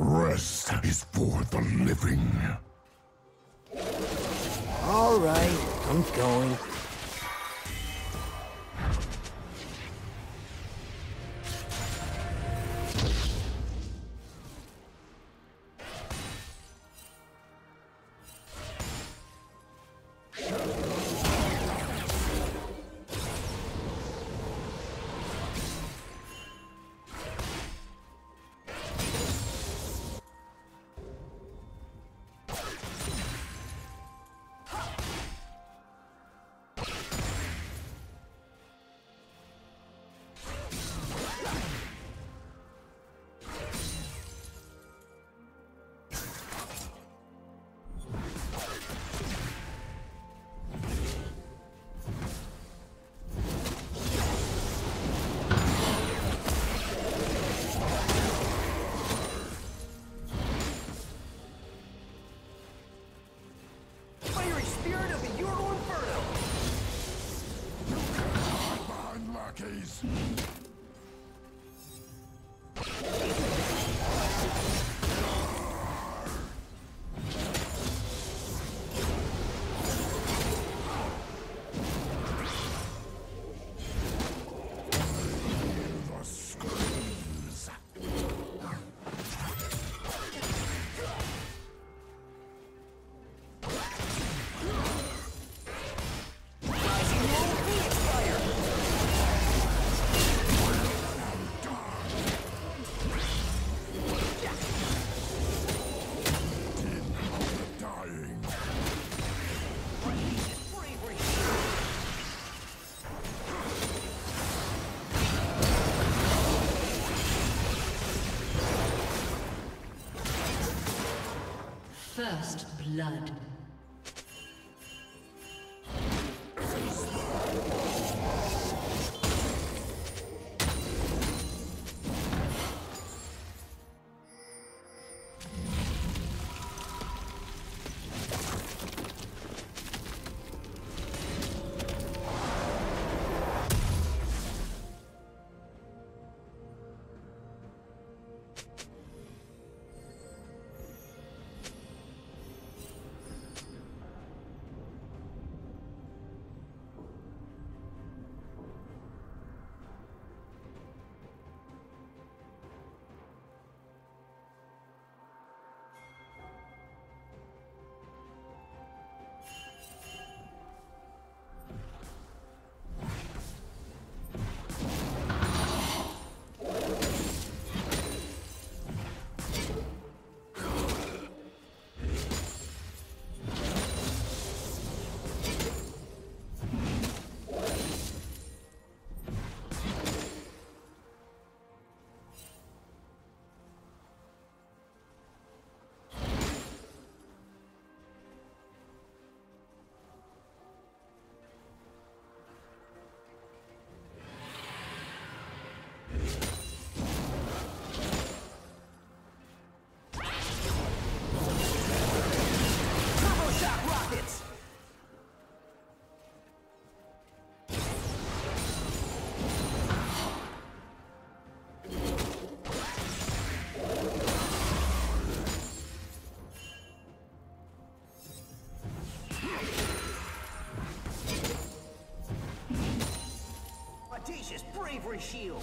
Rest is for the living. All right, I'm going. Blood. bravery shield.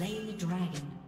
Slain the dragon.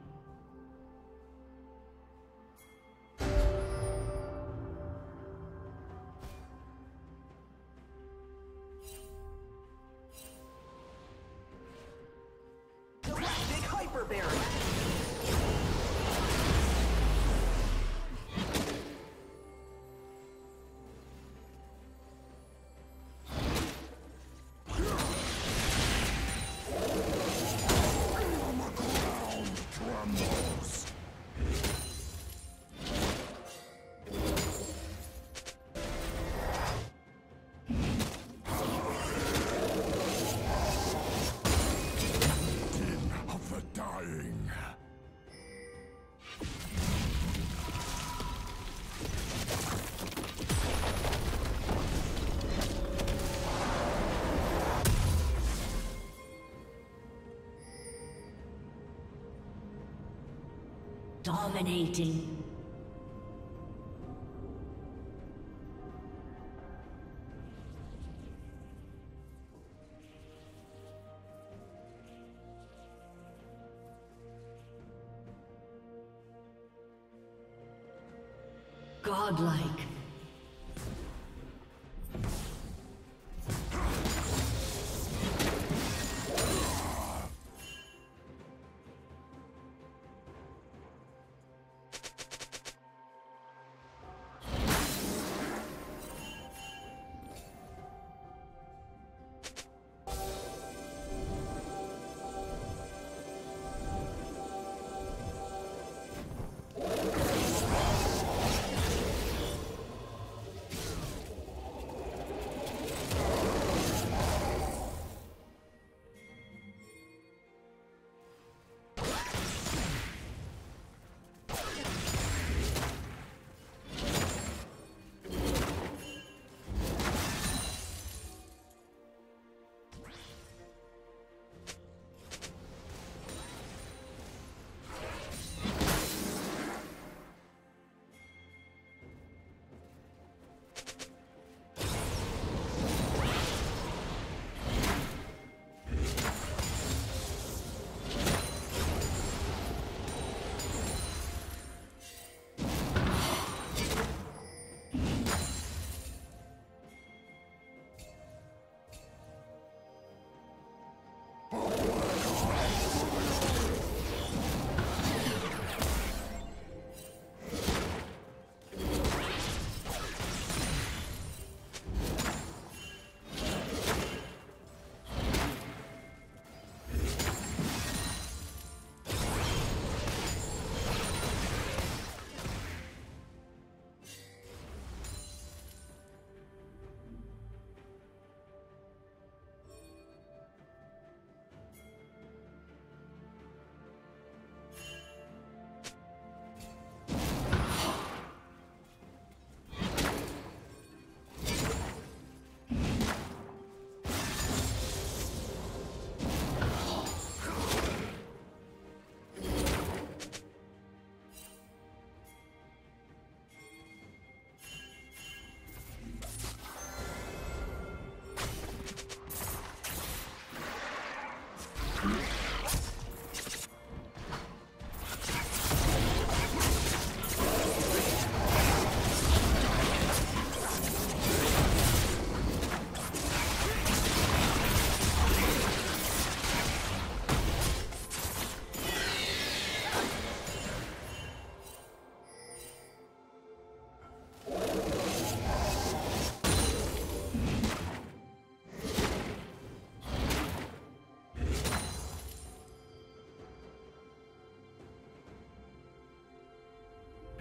Dominating. Godlike.